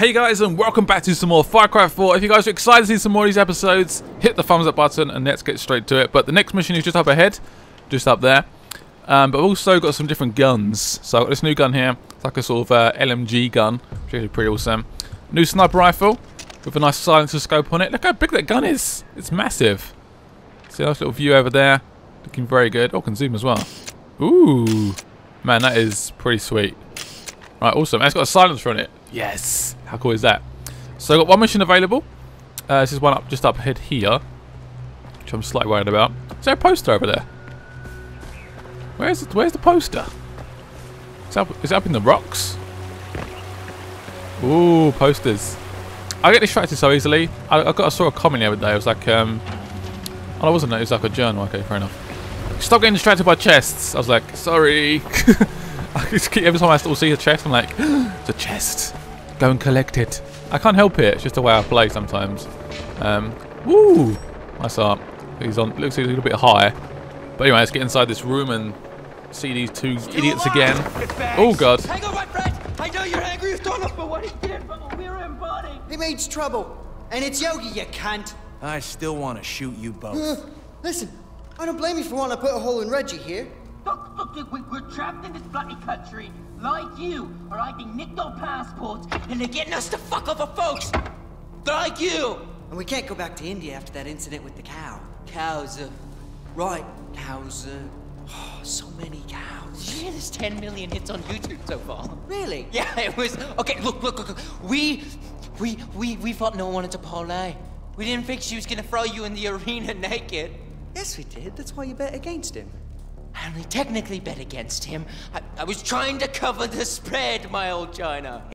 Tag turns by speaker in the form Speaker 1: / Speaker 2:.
Speaker 1: Hey guys and welcome back to some more Far Cry 4. If you guys are excited to see some more of these episodes, hit the thumbs up button and let's get straight to it. But the next mission is just up ahead, just up there. Um, but I've also got some different guns. So I've got this new gun here. It's like a sort of uh, LMG gun, which is pretty awesome. New sniper rifle with a nice silencer scope on it. Look how big that gun is. It's massive. See a nice little view over there. Looking very good. Oh, can zoom as well. Ooh. Man, that is pretty sweet. Right, awesome. And it's got a silencer on it. Yes. How cool is that? So I've got one mission available. Uh, this is one up just up ahead here. Which I'm slightly worried about. Is there a poster over there? Where's the, where's the poster? Is it, up, is it up in the rocks? Ooh, posters. I get distracted so easily. I, I got I saw a comment the other day. It was like, um, oh, I wasn't. It was like a journal. Okay, fair enough. Stop getting distracted by chests. I was like, sorry. I just keep, every time I still see a chest, I'm like, it's a chest. Go and collect it. I can't help it. It's just the way I play sometimes. Um, woo! Nice art. He's on. Looks like he's a little bit high. But anyway, let's get inside this room and see these two idiots again. Oh god.
Speaker 2: Hang on, my friend! I know you're angry with Donald for what he did, but we're in body!
Speaker 3: He makes trouble. And it's Yogi, you cunt.
Speaker 4: I still want to shoot you both.
Speaker 3: Uh, listen, I don't blame you for wanting to put a hole in Reggie here.
Speaker 2: Look, we- we're trapped in this bloody country. Like you, are hiding nicked our passports, and they're getting us to fuck over folks! Like you!
Speaker 3: And we can't go back to India after that incident with the cow. Cows, uh, right, cows, uh, oh, so many cows.
Speaker 2: Yeah, there's 10 million hits on YouTube so far.
Speaker 3: Really?
Speaker 2: Yeah, it was. Okay, look, look, look. look. We, we, we, we thought no one wanted to parlay. We didn't think she was gonna throw you in the arena naked.
Speaker 3: Yes, we did. That's why you bet against him.
Speaker 2: I only technically bet against him. I, I was trying to cover the spread, my old China.